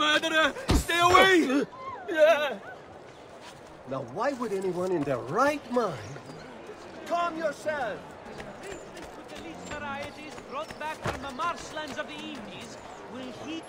murderer! Stay away! yeah. Now, why would anyone in their right mind... Calm yourself! Treatment with the least varieties brought back from the marshlands of the Indies will heat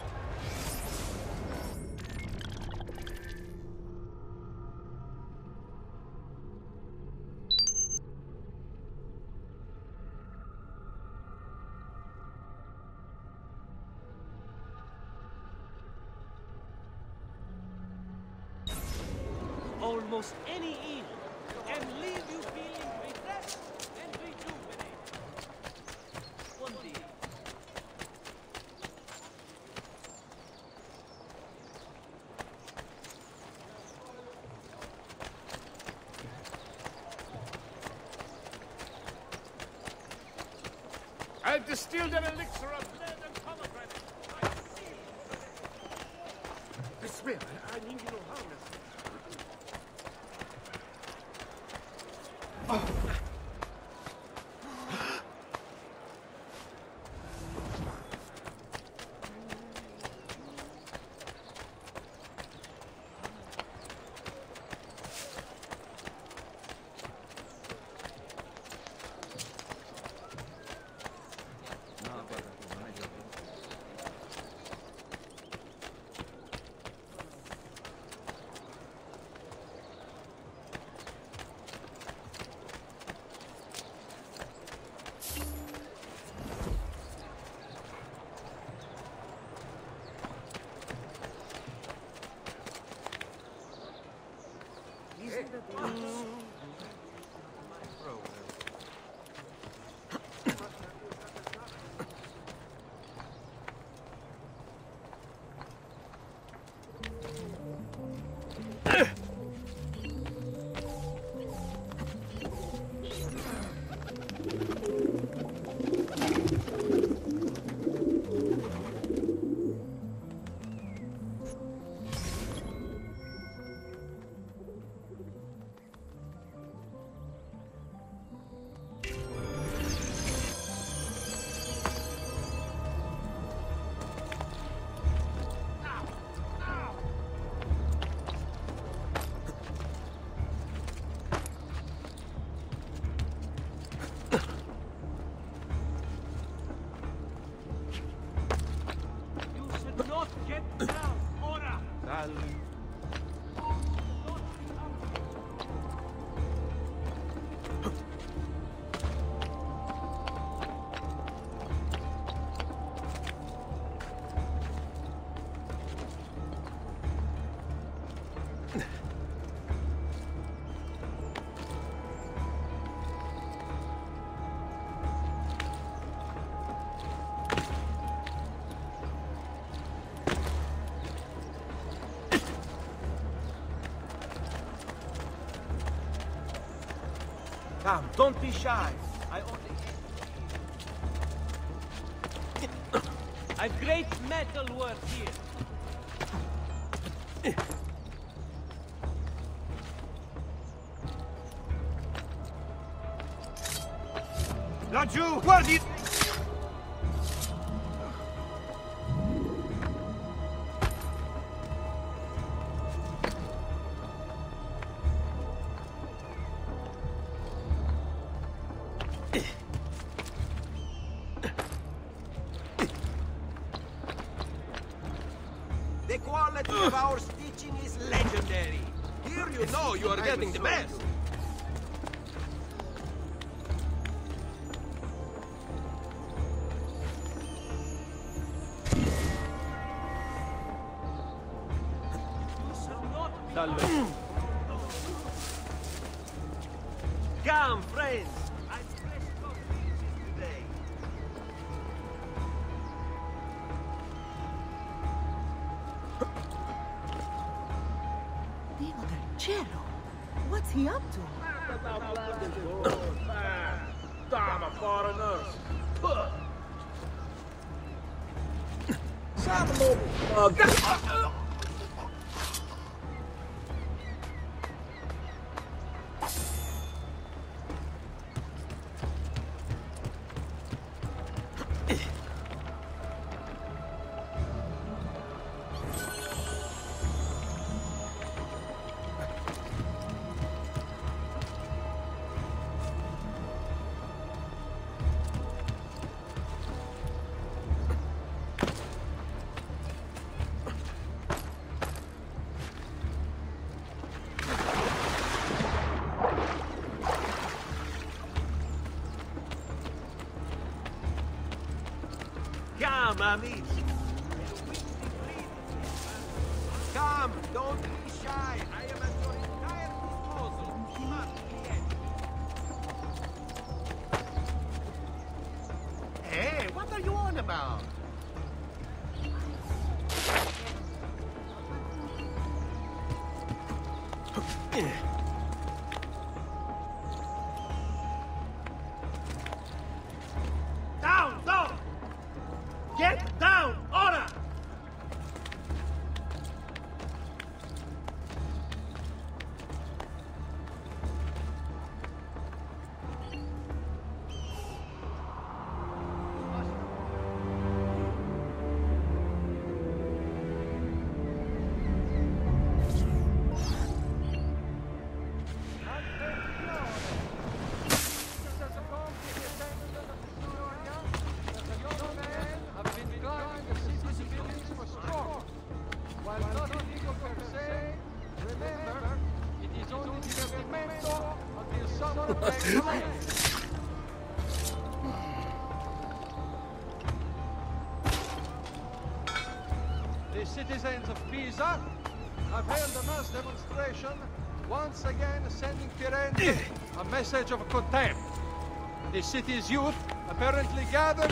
Come, don't be shy. I only... I've great metal work here. What's he up to? Damn, a foreigner. Sam Lobo. message of contempt. The city's youth apparently gathered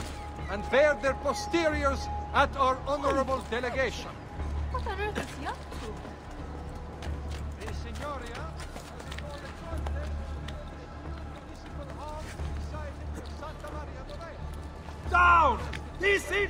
and bared their posteriors at our honorable delegation. What on earth is he up to? The Signoria... Down! He's in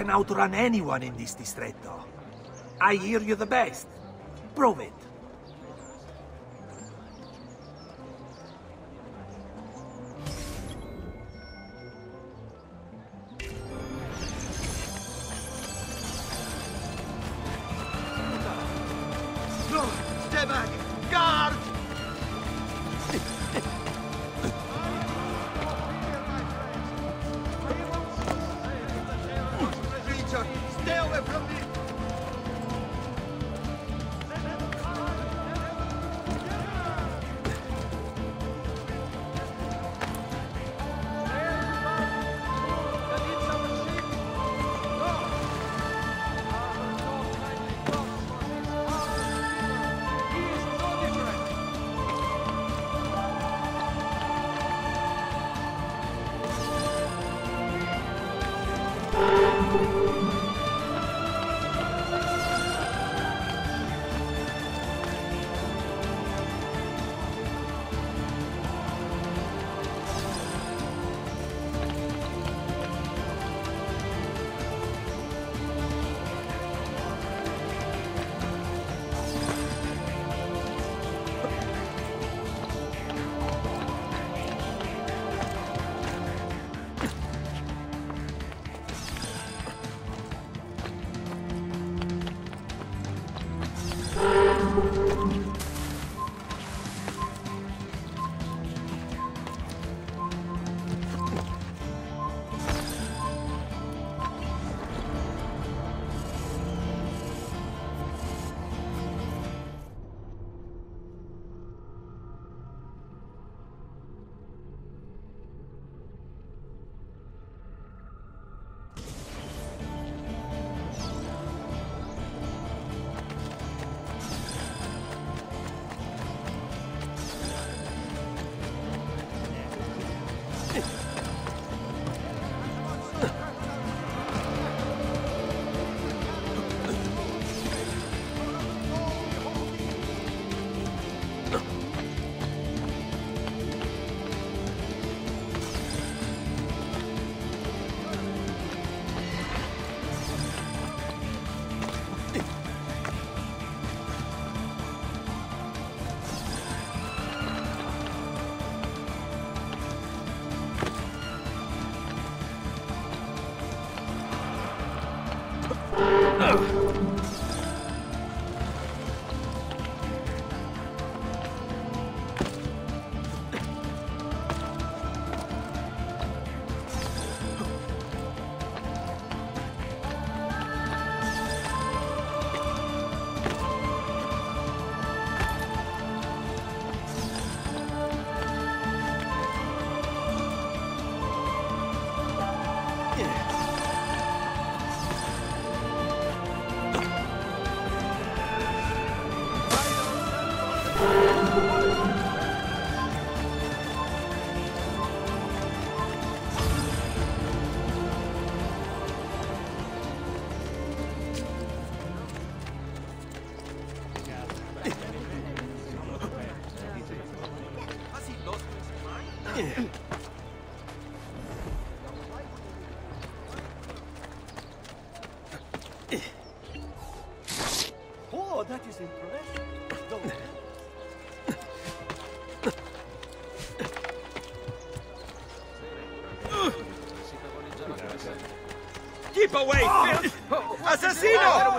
can outrun anyone in this distretto. I hear you the best. away, oh. Phil! Assassino!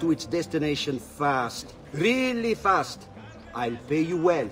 to its destination fast. Really fast. I'll pay you well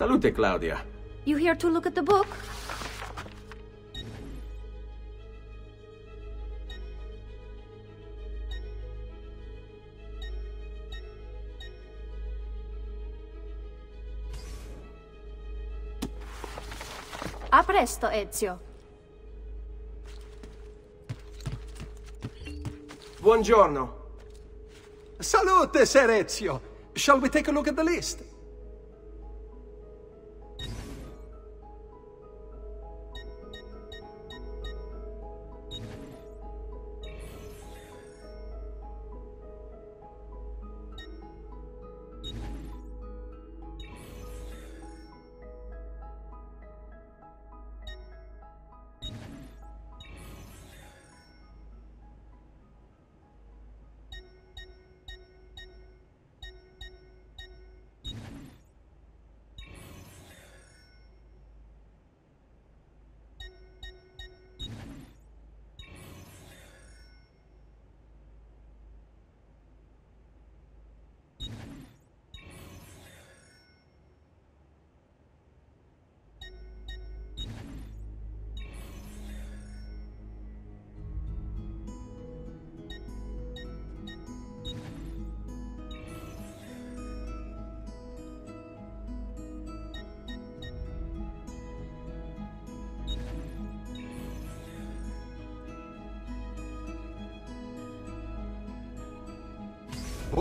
Salute, Claudia. You here to look at the book? A presto, Ezio. Buongiorno. Salute, Ser Ezio. Shall we take a look at the list?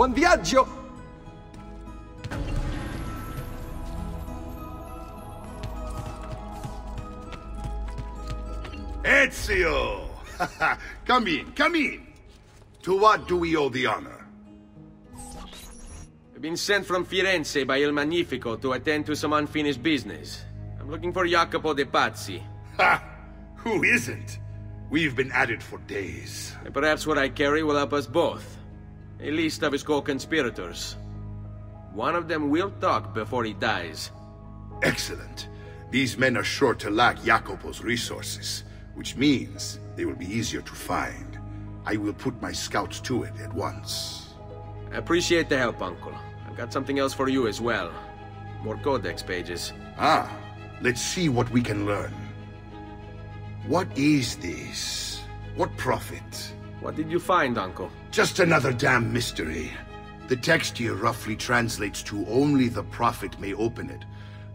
Buon viaggio! Ezio! come in, come in. To what do we owe the honor? I've been sent from Firenze by Il Magnifico to attend to some unfinished business. I'm looking for Jacopo de Pazzi. Ha! Who isn't? We've been at it for days. And perhaps what I carry will help us both. A list of his co-conspirators. One of them will talk before he dies. Excellent. These men are sure to lack Jacopo's resources, which means they will be easier to find. I will put my scouts to it at once. I appreciate the help, Uncle. I've got something else for you as well. More codex pages. Ah, let's see what we can learn. What is this? What prophet? What did you find, Uncle? Just another damn mystery. The text here roughly translates to only the prophet may open it.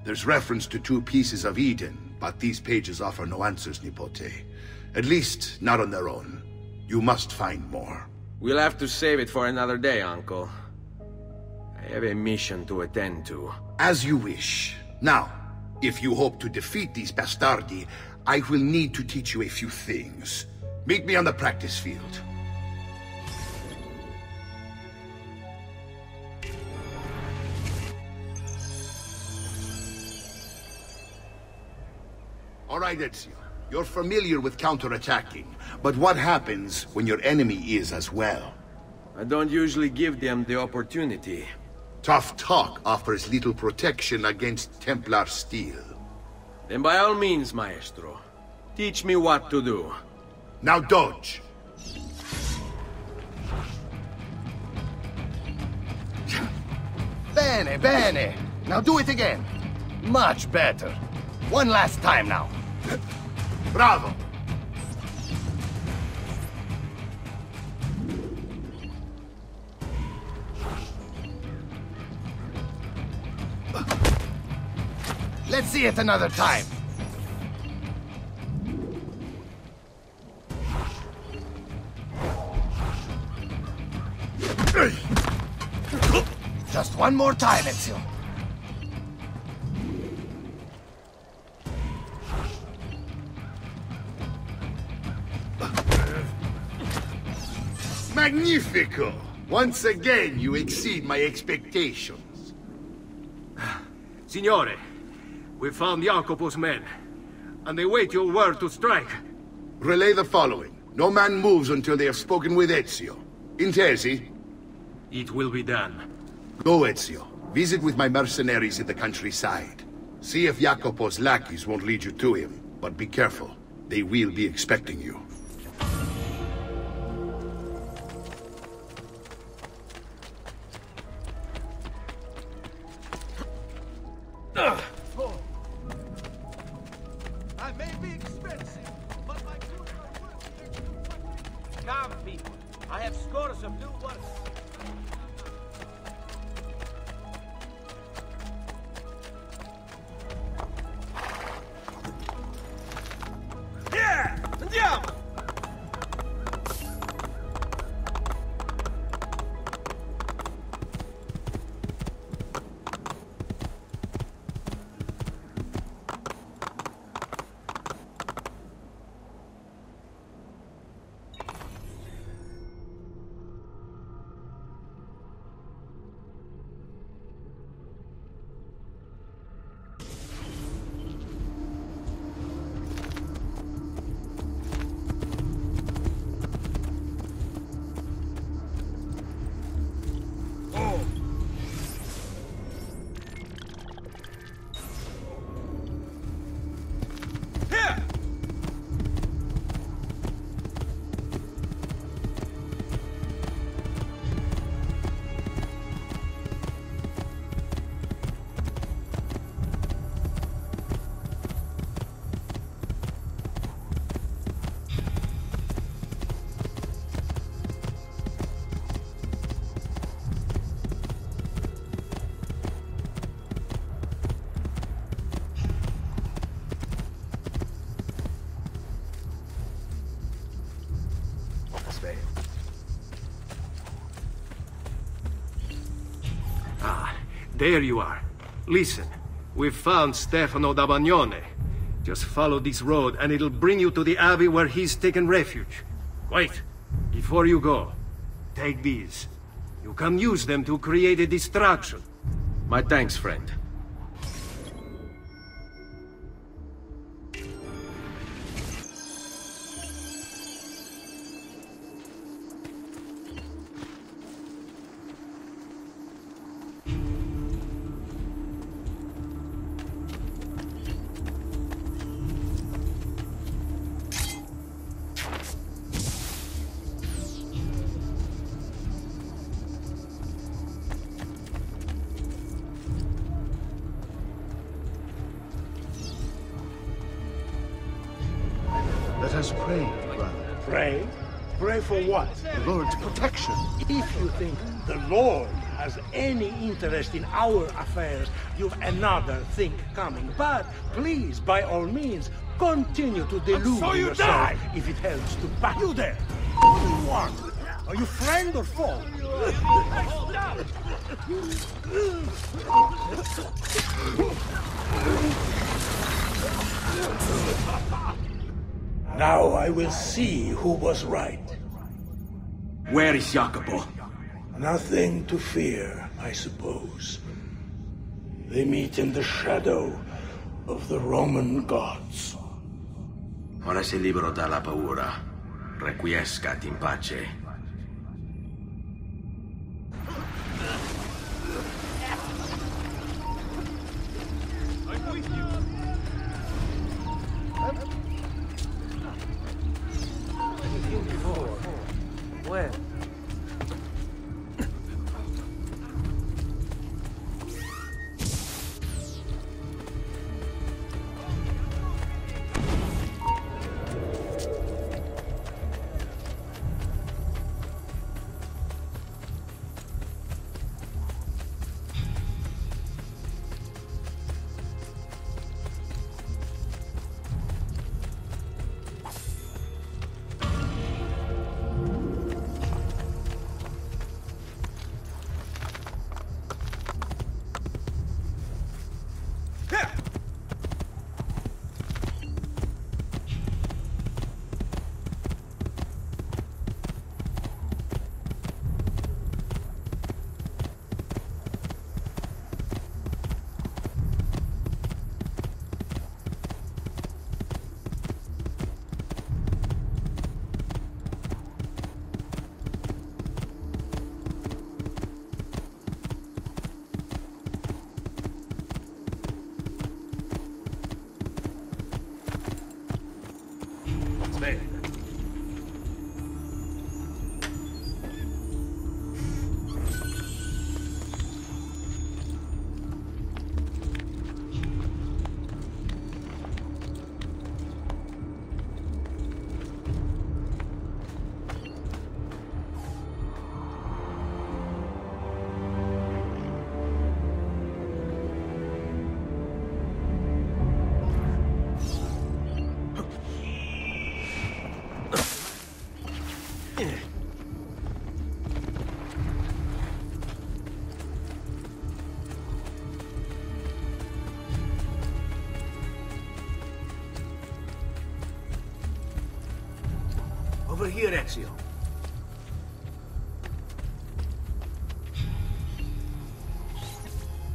There's reference to two pieces of Eden, but these pages offer no answers, Nipote. At least, not on their own. You must find more. We'll have to save it for another day, Uncle. I have a mission to attend to. As you wish. Now, if you hope to defeat these bastardi, I will need to teach you a few things. Meet me on the practice field. All right, Ezio. You're familiar with counterattacking, but what happens when your enemy is as well? I don't usually give them the opportunity. Tough talk offers little protection against Templar steel. Then by all means, Maestro. Teach me what to do. Now dodge. Bene, bene. Now do it again. Much better. One last time now. Bravo. Let's see it another time. Just one more time, Ezio. Magnifico! Once again, you exceed my expectations. Signore, we found Jacopo's men, and they wait your word to strike. Relay the following. No man moves until they have spoken with Ezio. Intesi? It will be done. Go, Ezio. Visit with my mercenaries in the countryside. See if Jacopo's lackeys won't lead you to him, but be careful. They will be expecting you. There you are. Listen, we've found Stefano da Bagnone. Just follow this road and it'll bring you to the abbey where he's taken refuge. Wait, before you go, take these. You can use them to create a distraction. My thanks, friend. Protection. If you think the Lord has any interest in our affairs, you've another thing coming. But please, by all means, continue to delude so you yourself die! if it helps to back you there. What do you want? Are you friend or foe? Now I will see who was right. Where is Jacopo? Nothing to fear, I suppose. They meet in the shadow of the Roman gods. Ora sei libero dalla paura. Requiescat in pace.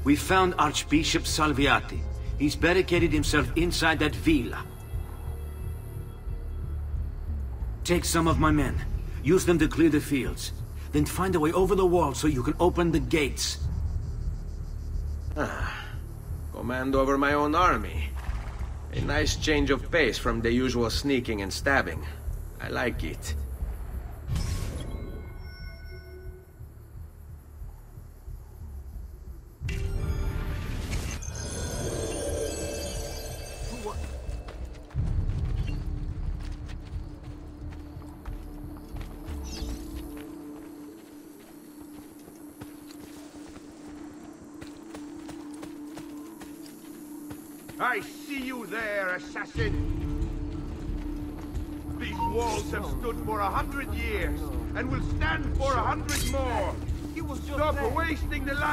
We found Archbishop Salviati. He's barricaded himself inside that villa. Take some of my men. Use them to clear the fields. Then find a way over the wall so you can open the gates. Ah, command over my own army. A nice change of pace from the usual sneaking and stabbing. I like it.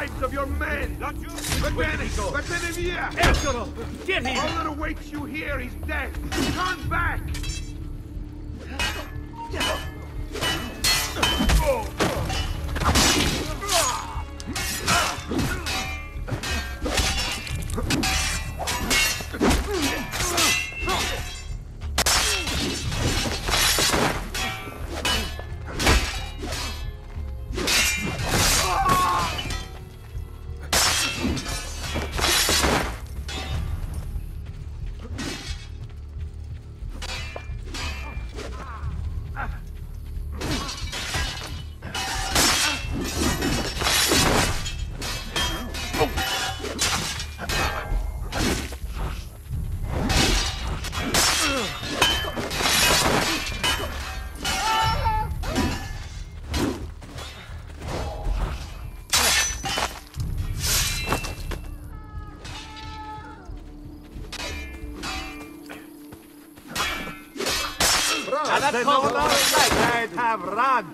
Lives of your men! Batene, Batene via! Eccolo! Get him! All that awaits you here is death! Turn back! Alla colla! Let have run!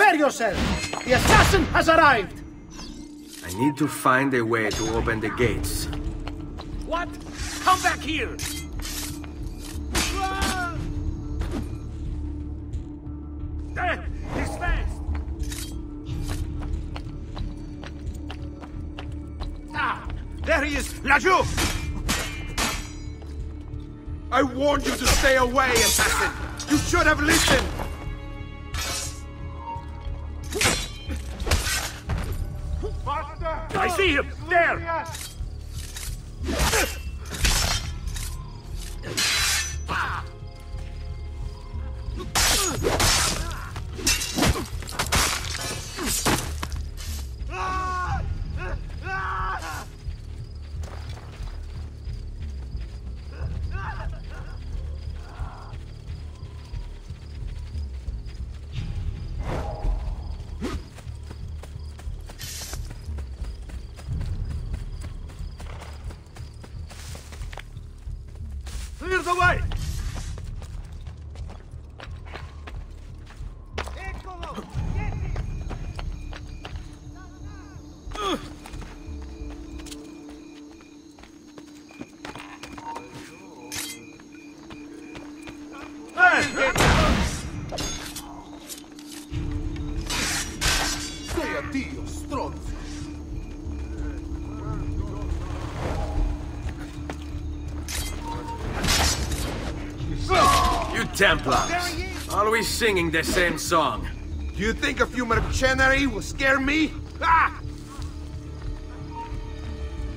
Prepare yourselves! The assassin has arrived! I need to find a way to open the gates. What? Come back here! Death is fast! Ah! There he is! Laggiù! I warned you to stay away, assassin! You should have listened! Templars! Always singing the same song. Do you think a few mercenary will scare me? Ah!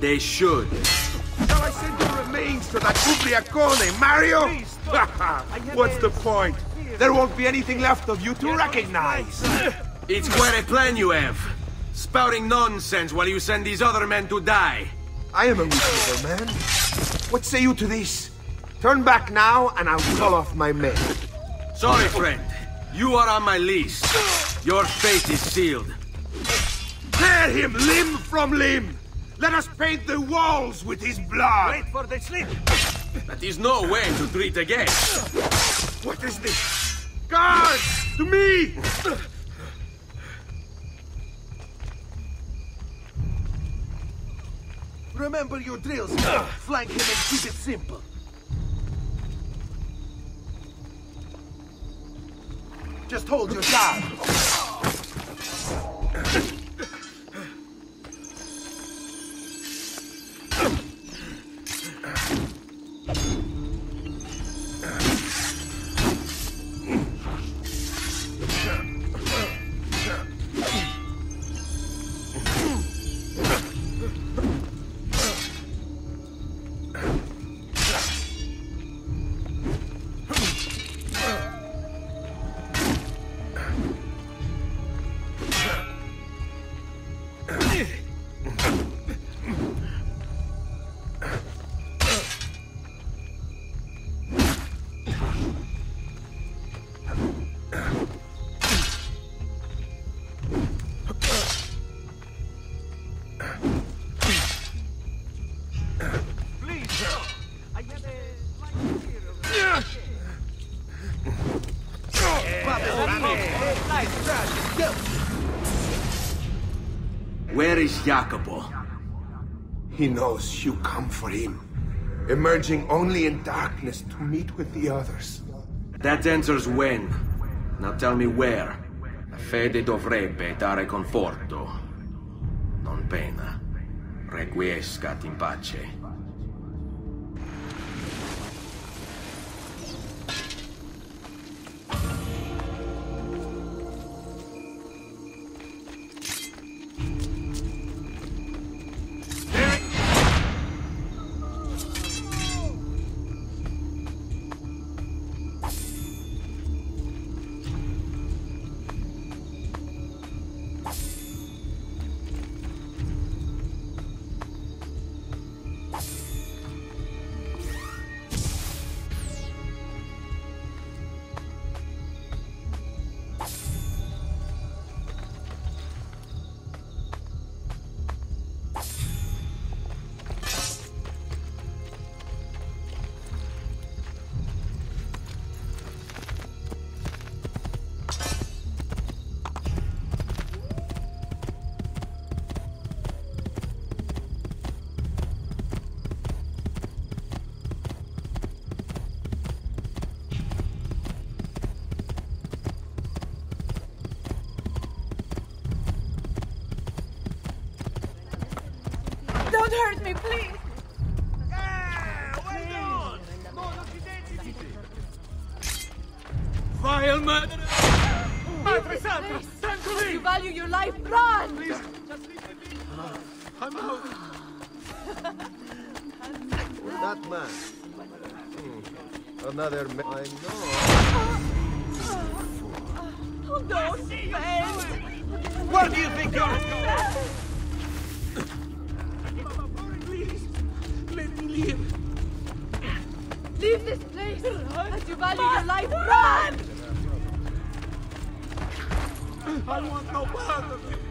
They should. Shall I send your remains to that Ubriacone, Mario? What's the point? There won't be anything left of you to recognize. It's quite a plan you have. Spouting nonsense while you send these other men to die. I am a reasonable man. What say you to this? Turn back now, and I'll call off my men. Sorry, friend. You are on my list. Your fate is sealed. Tear him limb from limb! Let us paint the walls with his blood! Wait for the slip! That is no way to treat a guest. What is this? Guards! To me! Remember your drills. Flank him and keep it simple. Just hold your guard. Jacopo? He knows you come for him, emerging only in darkness to meet with the others. That answers when. Now tell me where. La fede dovrebbe dare conforto, non pena. Requiescat in pace. Leave this place. If you value your life, run! I'm out. That man. Hmm. Another man I know. Oh, don't bend. Where do you think you're Please, let me live. leave this place. As you value your life, run! I want no part of it.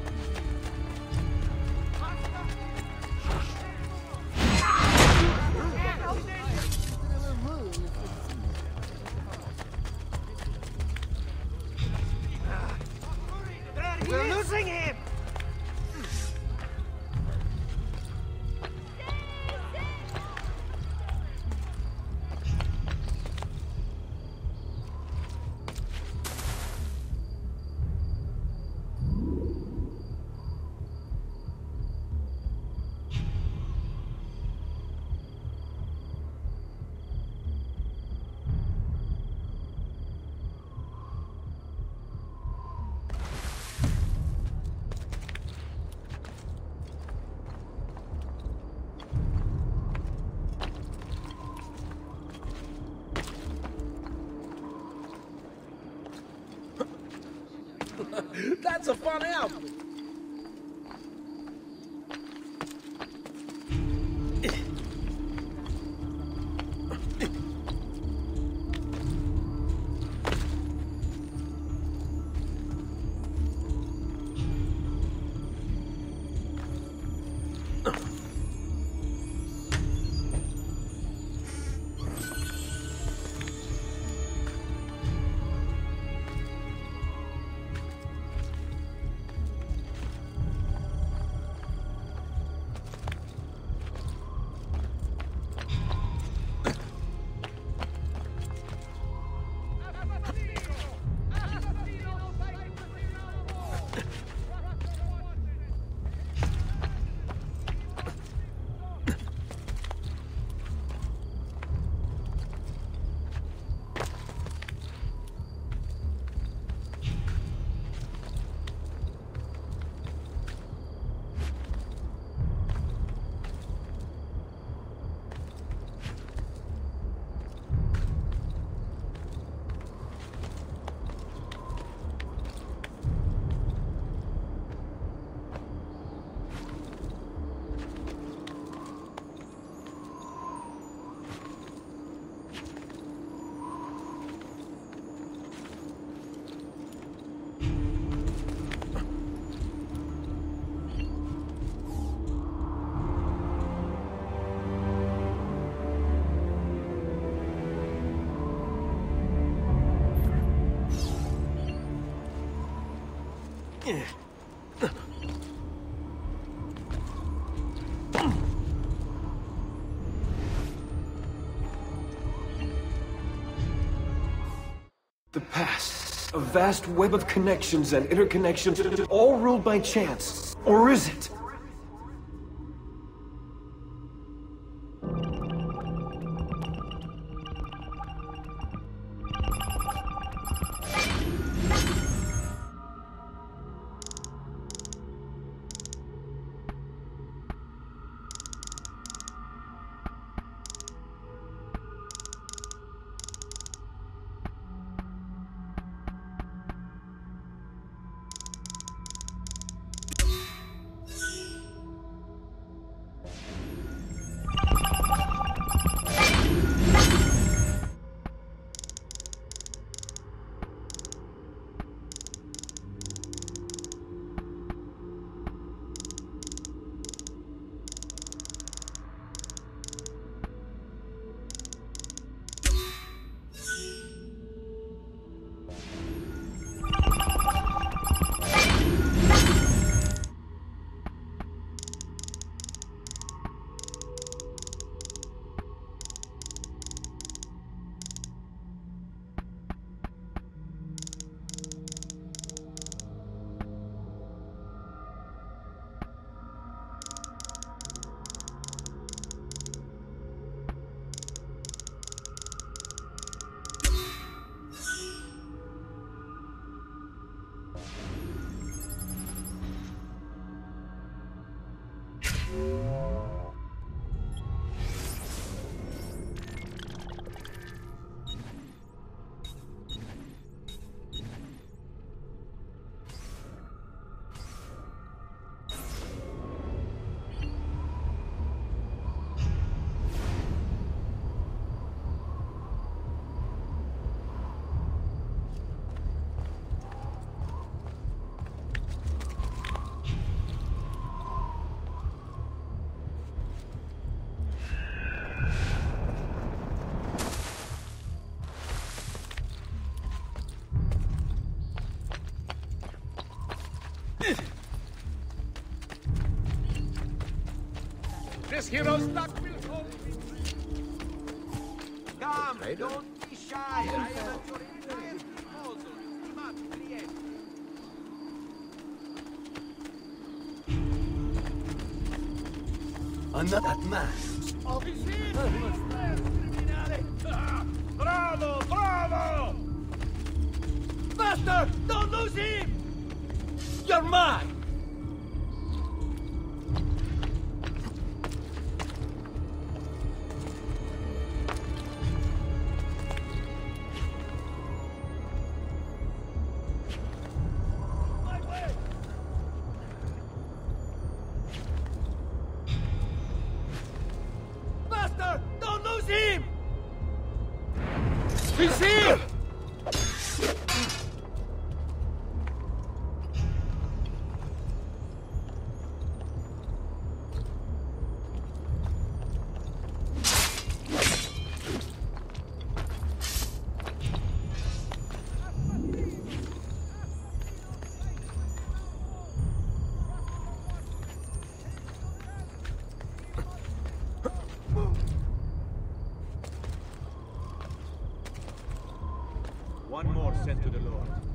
A vast web of connections and interconnections, all ruled by chance. Or is it? Hero's luck will hold Come, don't be shy. I am at your entire disposal. Brienne. Another man. Bravo, bravo! Master, don't lose him! You're mine! Sent to the Lord.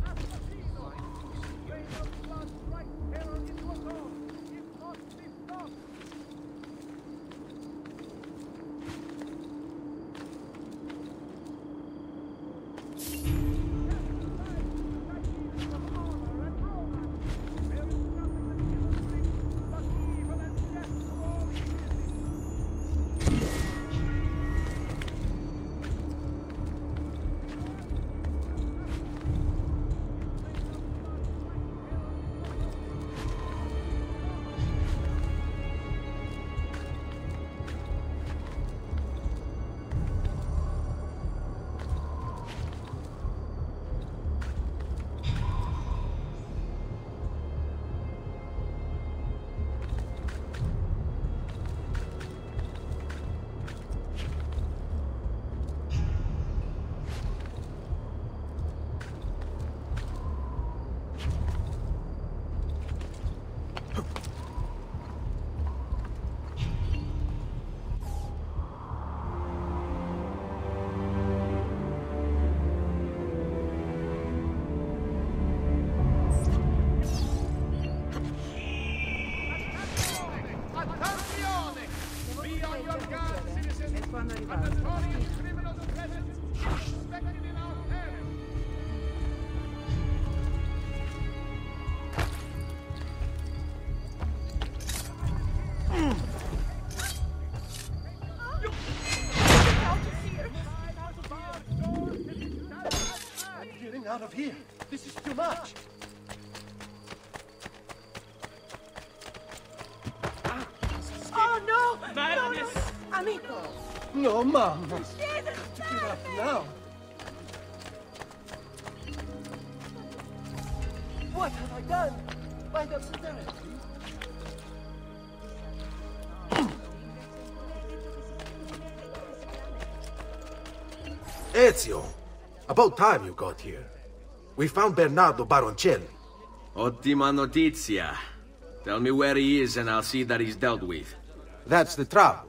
No, Mom. Jesus, Get up now. What have I done? By the spirit. Ezio, about time you got here. We found Bernardo Baroncelli. Ottima notizia. Tell me where he is and I'll see that he's dealt with. That's the trouble.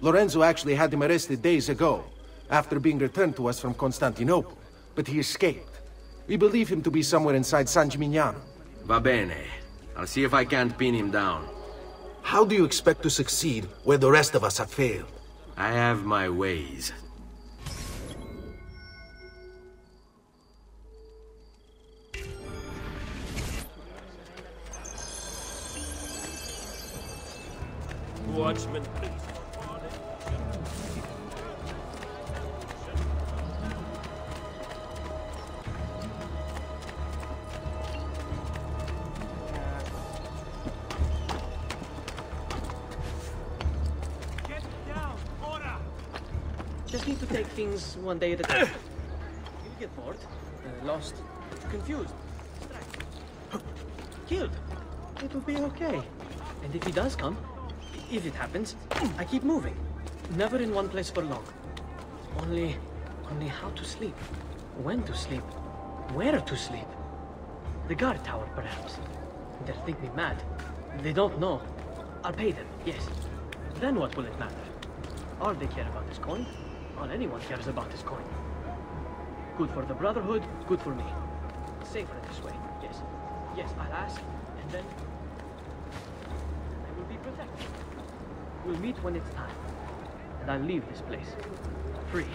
Lorenzo actually had him arrested days ago, after being returned to us from Constantinople. But he escaped. We believe him to be somewhere inside San Gimignano. Va bene. I'll see if I can't pin him down. How do you expect to succeed where the rest of us have failed? I have my ways. Watchman, one day at a time. You'll get bored, uh, lost, confused, killed. It will be okay. And if he does come, if it happens, I keep moving. Never in one place for long. Only, only how to sleep, when to sleep, where to sleep. The guard tower, perhaps. They'll think me mad. They don't know. I'll pay them, yes. Then what will it matter? All they care about is coin. All anyone cares about is coin. Good for the Brotherhood, good for me. Safer this way, yes. Yes, I'll ask, and then... I will be protected. We'll meet when it's time. And I'll leave this place. Free.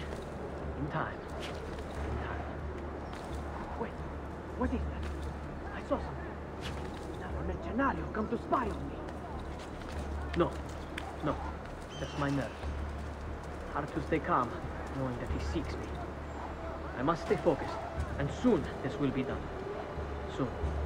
In time. In time. Wait, what is that? I saw something. Another mercenario come to spy on me. No, no, just my nerves. Hard to stay calm, knowing that he seeks me. I must stay focused, and soon this will be done. Soon.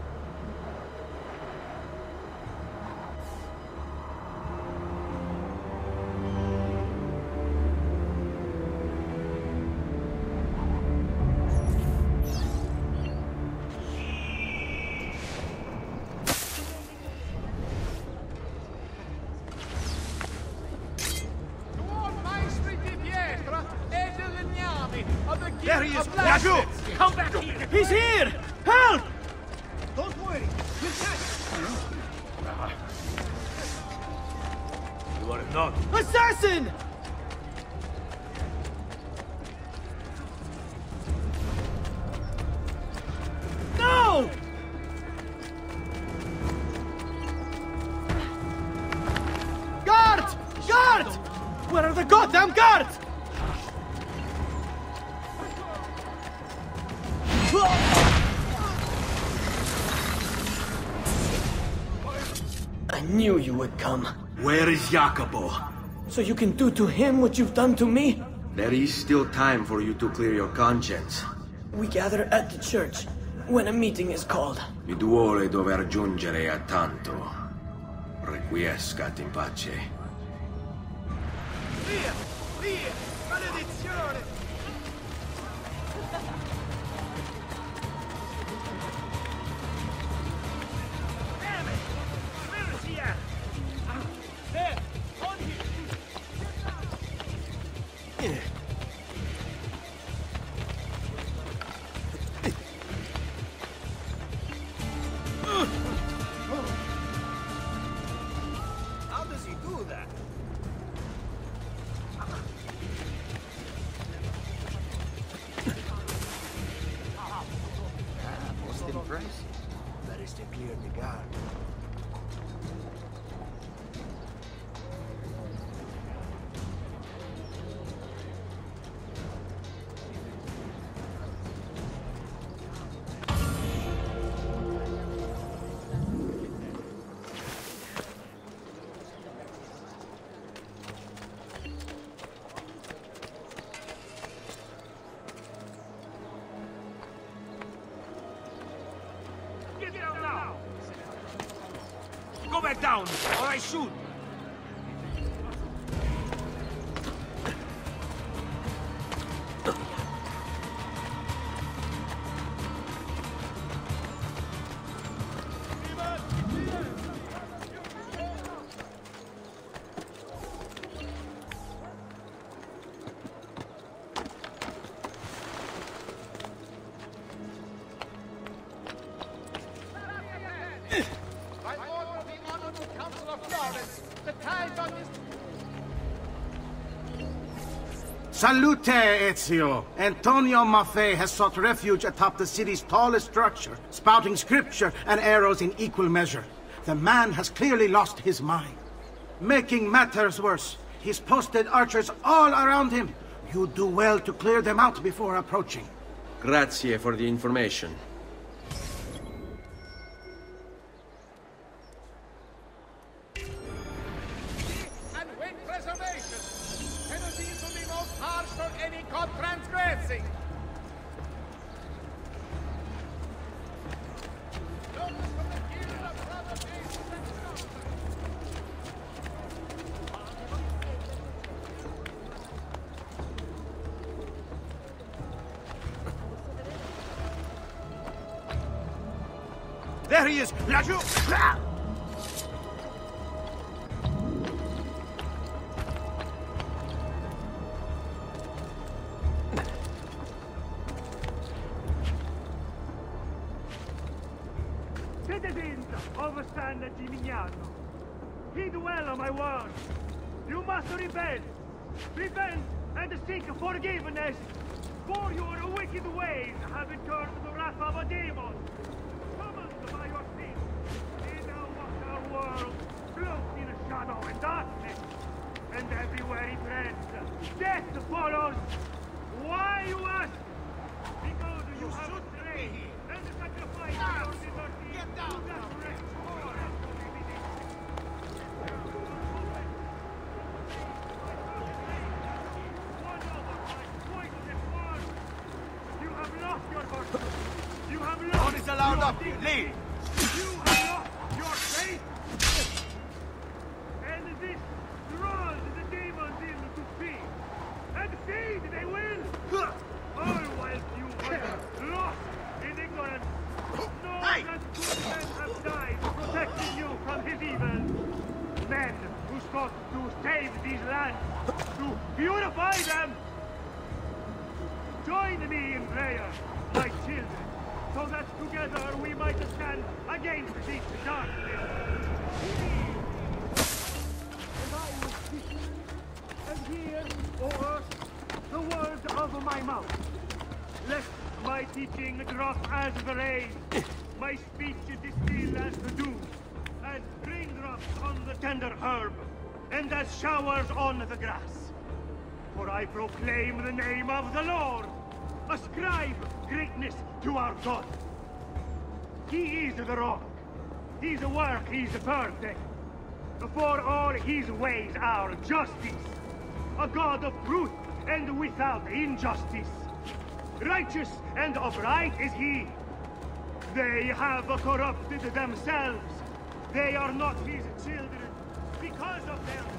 The There he Guild is! of Laggiù! Blacksmiths. Come back here! He's here! Help! Don't worry. We'll catch You are not. Assassin! Where is So you can do to him what you've done to me? There is still time for you to clear your conscience. We gather at the church when a meeting is called. Mi duole dover giungere a tanto. Requiescat in pace. Via! Via! Maledizione! Salute, Ezio! Antonio Maffei has sought refuge atop the city's tallest structure, spouting scripture and arrows in equal measure. The man has clearly lost his mind. Making matters worse, he's posted archers all around him. You do well to clear them out before approaching. Grazie for the information. Up. Leave. You have lost your faith. And this draws the demons in to feed. And feed they will. All whilst you are lost in ignorance. Know that good men have died protecting you from his evil. Men who sought to save these lands, to purify them. Join me in prayer, my children, so that together we might stand against this darkness. And I will speak, and hear, O the words of my mouth. Let my teaching drop as the rain, my speech distill as the dew, as raindrops on the tender herb, and as showers on the grass. For I proclaim the name of the Lord. Ascribe greatness to our God. He is the rock. His work is perfect. Before all his ways are justice. A God of truth and without injustice. Righteous and upright is he. They have corrupted themselves. They are not his children because of their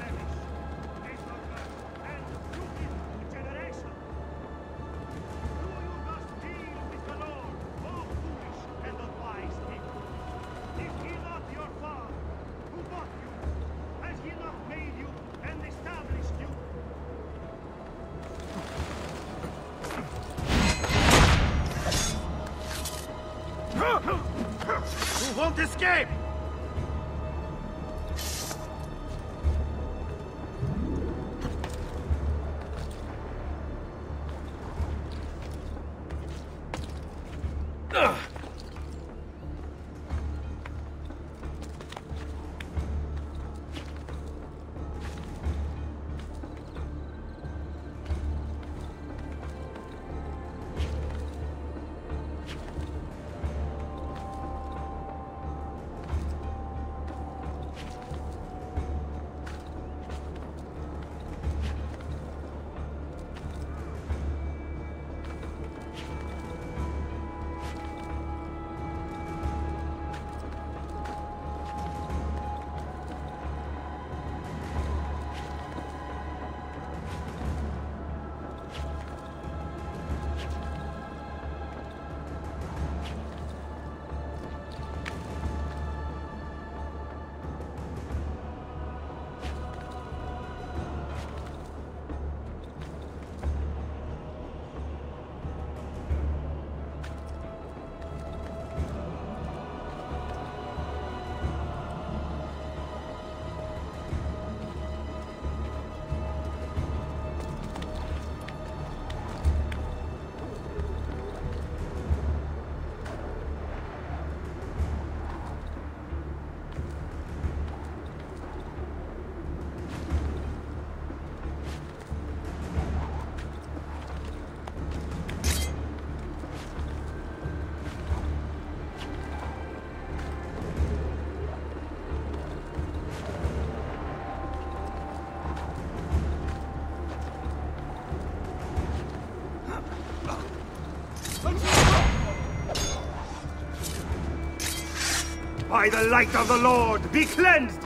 By the light of the Lord, be cleansed!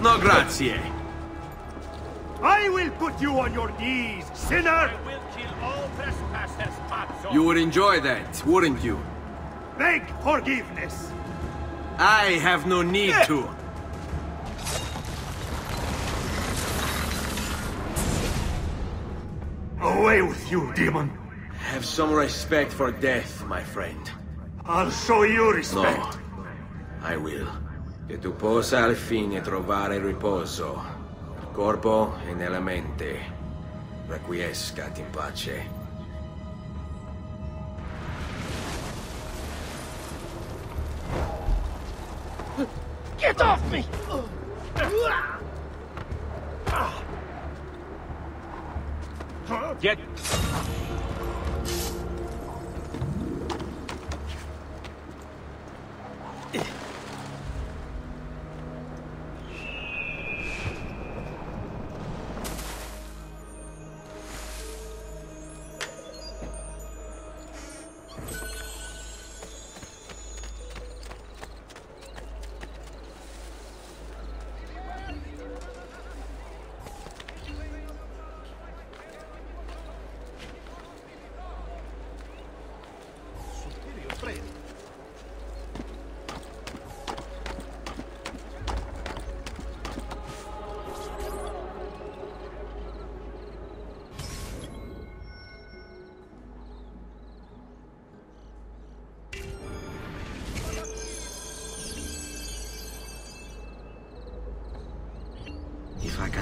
No grazie. I will put you on your knees, sinner! will kill all trespassers, Pazzo. You would enjoy that, wouldn't you? Beg forgiveness! I have no need to. Away with you, demon! Have some respect for death, my friend. I'll show you respect. No, I will. Che tu possa al fine trovare riposo. Corpo e nella mente. Requiescat in pace. Get off me!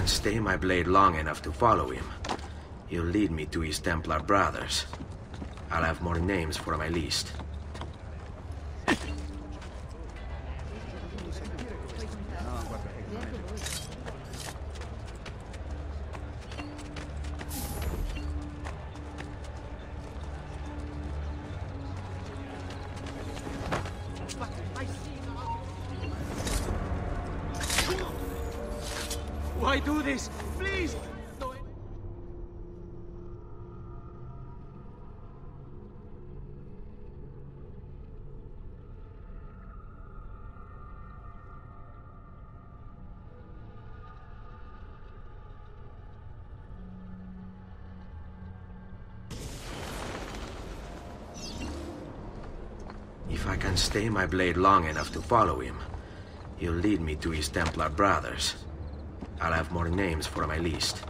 Stay my blade long enough to follow him, he'll lead me to his Templar brothers. I'll have more names for my list. Stay my blade long enough to follow him, he'll lead me to his Templar brothers. I'll have more names for my list.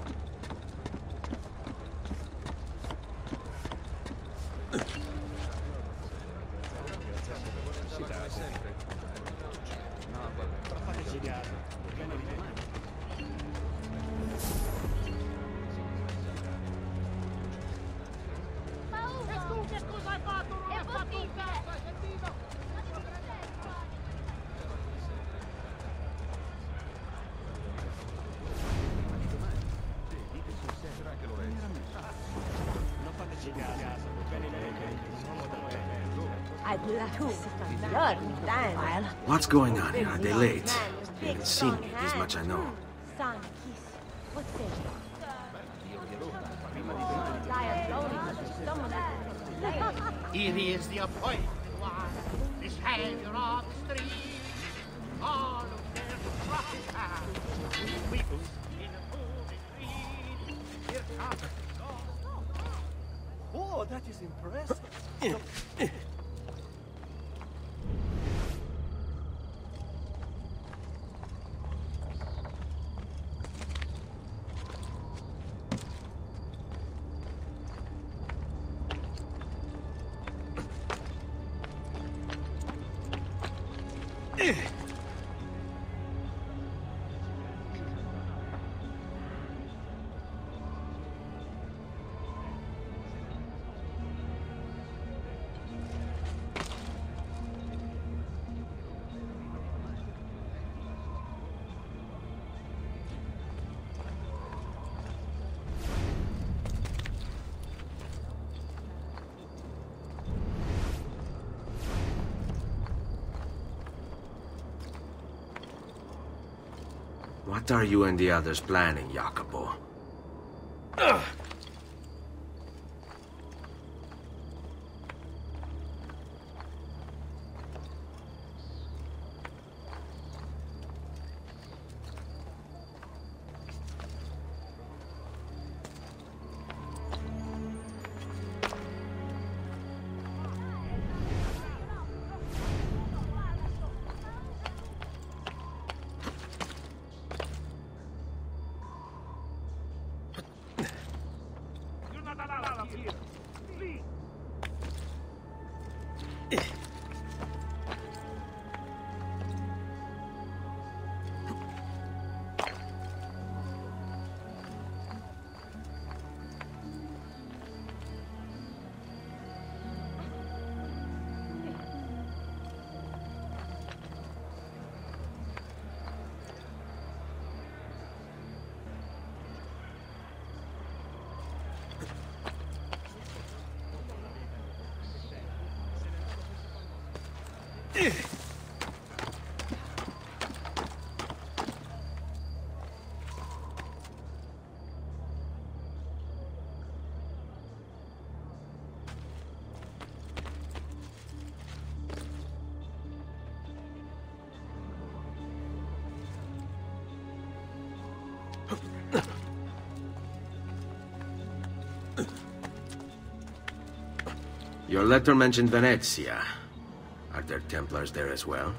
What's going on here? Are they late? They haven't seen me, this much I know. Here is the appointed one, the savior of the street. All of their prophets who weeps in a holy creed. Here comes Oh, that is impressive. What are you and the others planning, Jacopo? You're Your letter mentioned Venezia. Are there Templars there as well?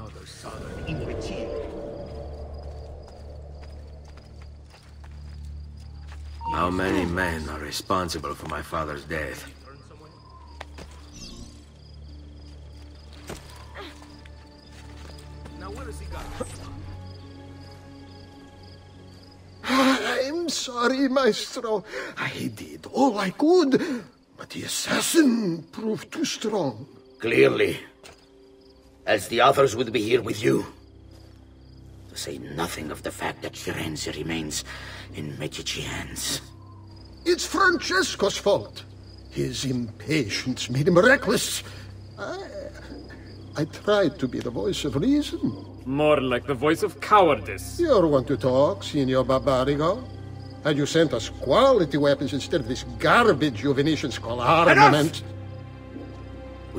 Another southern imbecile. How many men are responsible for my father's death? Now where has he gone? I'm sorry, Maestro. I did all I could, but the assassin proved too strong. Clearly. Else the others would be here with you. To say nothing of the fact that Firenze remains in Medici hands. It's Francesco's fault. His impatience made him reckless. I, I tried to be the voice of reason. More like the voice of cowardice. You're one to talk, Signor Barbarigo. Had you sent us quality weapons instead of this garbage you Venetians call armament...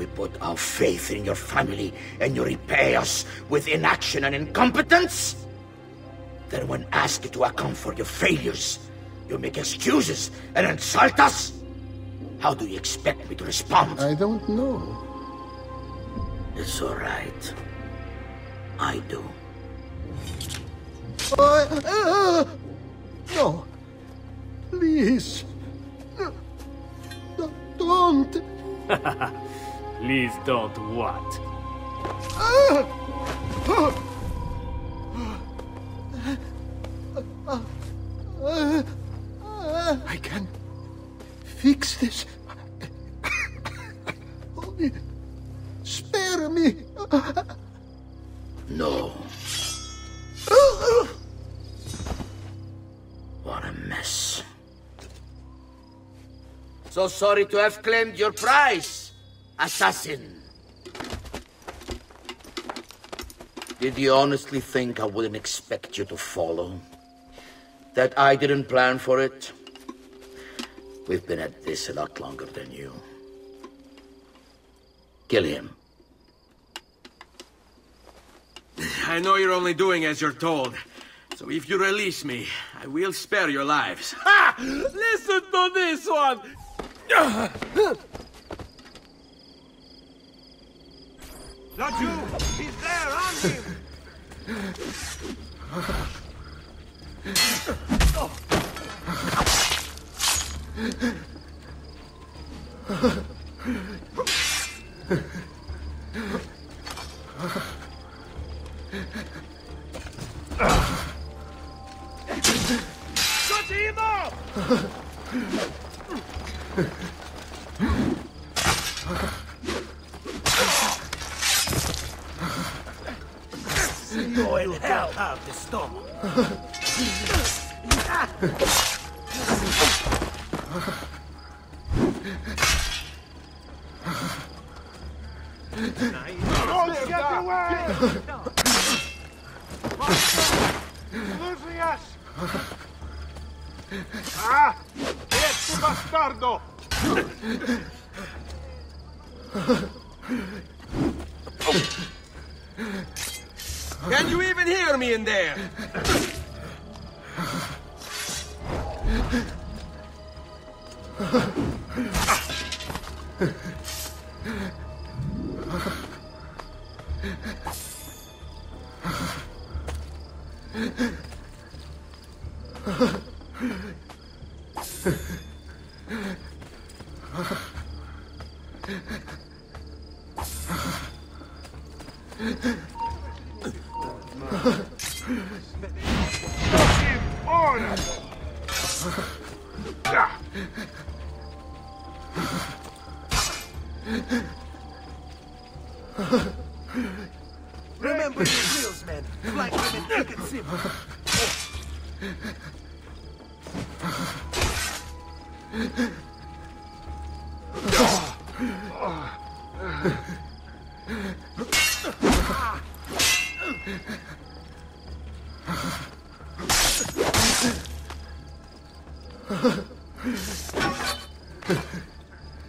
We put our faith in your family, and you repay us with inaction and incompetence? Then when asked to account for your failures, you make excuses and insult us? How do you expect me to respond? I don't know. It's all right. I do. I, uh, no. Please. No, no, don't. Please don't what? I can fix this. Only spare me. No. What a mess. So sorry to have claimed your prize, assassin. Did you honestly think I wouldn't expect you to follow? That I didn't plan for it? We've been at this a lot longer than you. Kill him. I know you're only doing as you're told. So if you release me, I will spare your lives. Ha! Listen to this one! Not you! He's there, on him! Cut him off! Ha ha ha!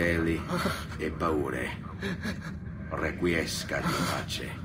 da fardelli e paure. Requiescat in pace.